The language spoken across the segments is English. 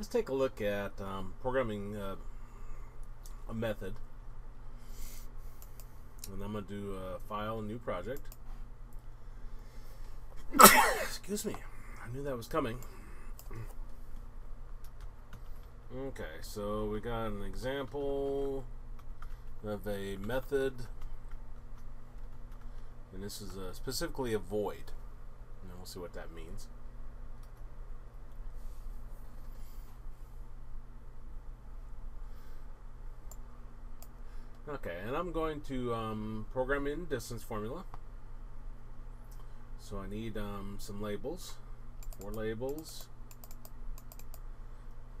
let's take a look at um, programming uh, a method. And I'm going to do a file, new project. Excuse me. I knew that was coming. Okay, so we got an example of a method, and this is a, specifically a void. And we'll see what that means. Okay, and I'm going to um, program in distance formula. So I need um, some labels, four labels,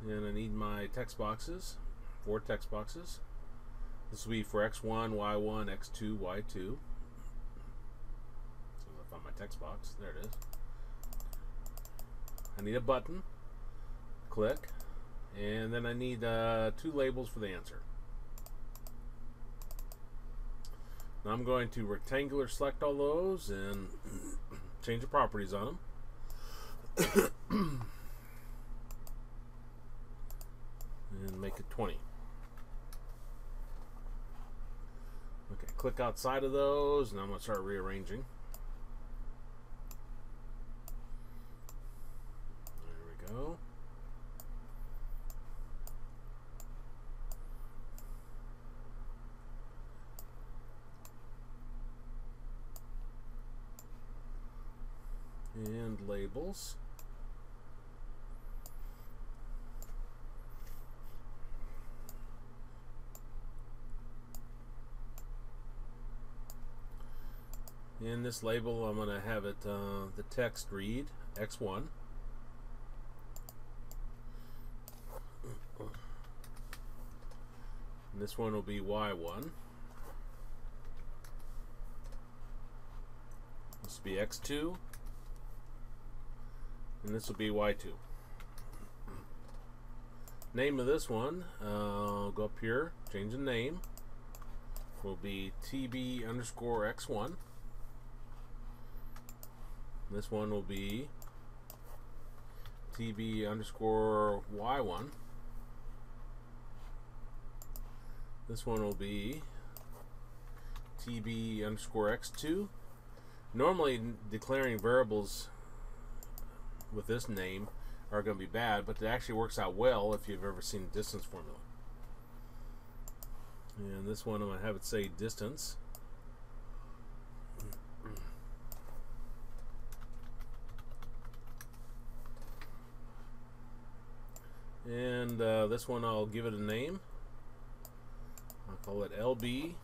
and I need my text boxes, four text boxes. This will be for x1, y1, x2, y2. So I find my text box. There it is. I need a button. Click. And then I need uh, two labels for the answer. Now I'm going to rectangular select all those and change the properties on them. and make it 20. Okay, click outside of those and I'm going to start rearranging. There we go. And labels. In this label, I'm going to have it uh, the text read X1. And this one will be Y1. This will be X2 and this will be Y2. Name of this one, uh, go up here, change the name, will be TB underscore X1. This one will be TB underscore Y1. This one will be TB underscore X2. Normally declaring variables with this name are going to be bad, but it actually works out well if you've ever seen distance formula. And this one I'm going to have it say distance. And uh, this one I'll give it a name. I'll call it LB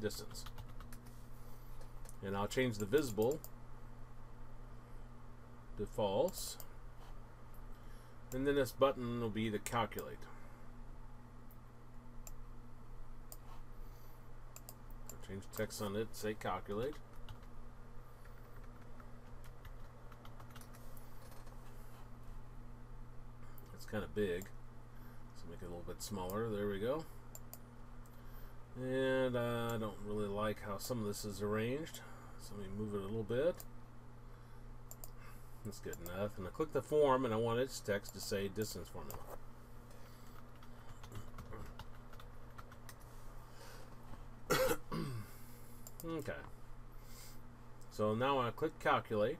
distance. And I'll change the visible to false. And then this button will be the calculate. Change text on it, say calculate. It's kind of big, so make it a little bit smaller. There we go. And I don't really like how some of this is arranged, so let me move it a little bit. That's good enough. And I click the form and I want its text to say distance formula. okay. So now I click calculate.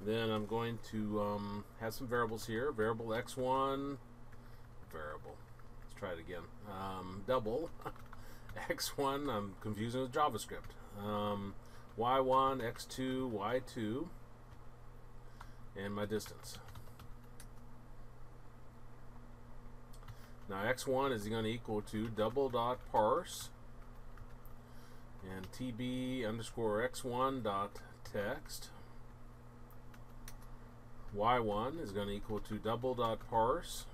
Then I'm going to um, have some variables here. Variable x1, variable. Let's try it again. Um, double x1. I'm confusing with JavaScript. Um, y1, x2, y2, and my distance. Now x1 is going to equal to double dot parse and tb underscore x1 dot text. y1 is going to equal to double dot parse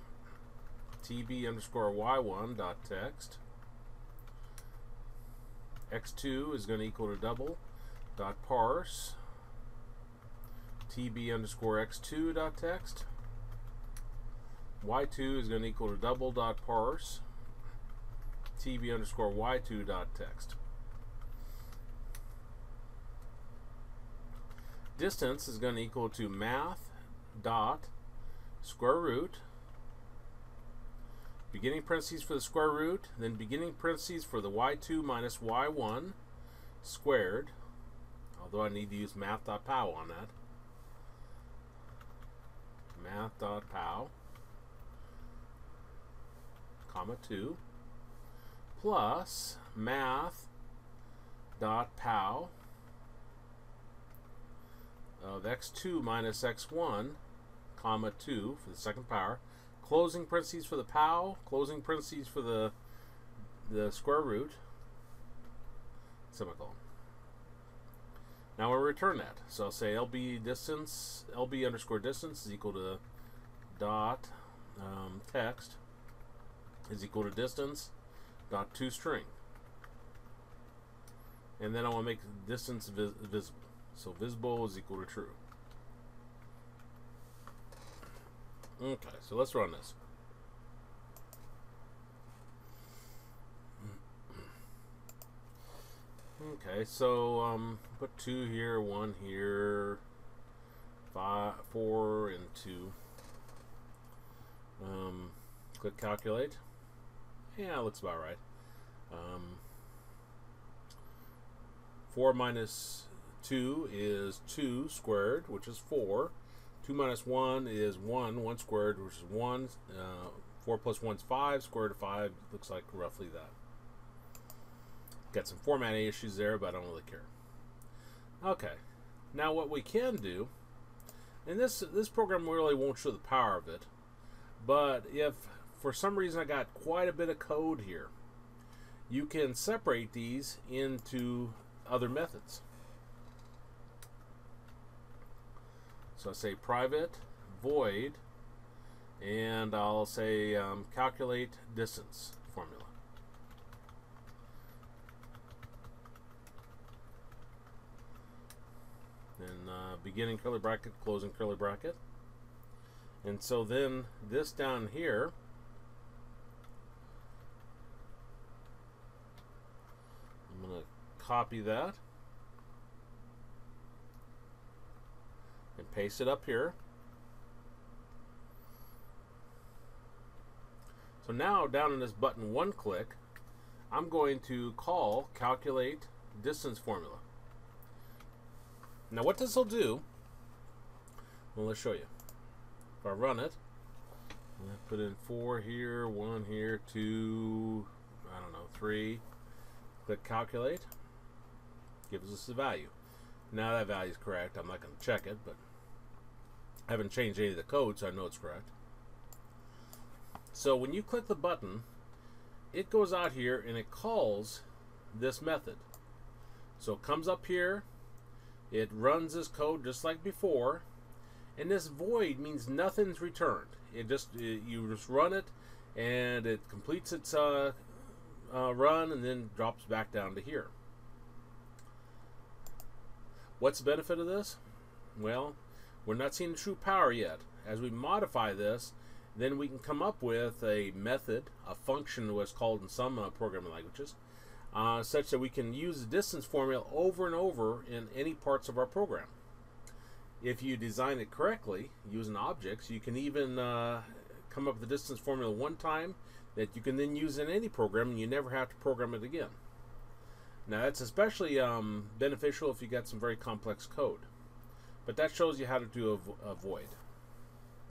tb underscore y1 dot text. x2 is going to equal to double dot parse tb underscore x2 dot text. Y2 is going to equal to double dot parse tb underscore y2 dot text. Distance is going to equal to math dot square root beginning parentheses for the square root, then beginning parentheses for the y2 minus y1 squared, although I need to use math.pow on that. Math.pow, comma 2, plus math.pow of x2 minus x1, comma 2 for the second power, closing parentheses for the POW, closing parentheses for the the square root, semicolon. Now we'll return that. So I'll say LB distance, LB underscore distance is equal to dot um, text is equal to distance dot to string. And then I want to make distance vis visible. So visible is equal to true. Okay, so let's run this. Okay, so um, put two here, one here, five, four, and two. Um, click calculate. Yeah, looks about right. Um, four minus two is two squared, which is four. 2 minus 1 is 1. 1 squared, which is 1. Uh, 4 plus 1 is 5. Square root of 5 looks like roughly that. Got some formatting issues there, but I don't really care. Okay. Now what we can do, and this this program really won't show the power of it, but if for some reason I got quite a bit of code here, you can separate these into other methods. So I say private void, and I'll say um, calculate distance formula. Then uh, beginning curly bracket, closing curly bracket. And so then this down here, I'm going to copy that. and paste it up here. So now down in this button one click, I'm going to call calculate distance formula. Now what this will do, well let's show you. If I run it, I put in four here, one here, two, I don't know, three. Click calculate, gives us the value. Now that value is correct. I'm not going to check it, but I haven't changed any of the code, so I know it's correct. So when you click the button, it goes out here and it calls this method. So it comes up here, it runs this code just like before, and this void means nothing's returned. It just it, you just run it, and it completes its uh, uh, run, and then drops back down to here. What's the benefit of this? Well, we're not seeing the true power yet. As we modify this, then we can come up with a method, a function what's called in some uh, programming languages, uh, such that we can use the distance formula over and over in any parts of our program. If you design it correctly using objects, you can even uh, come up with the distance formula one time that you can then use in any program and you never have to program it again. Now that's especially um, beneficial if you got some very complex code. But that shows you how to do a, a void.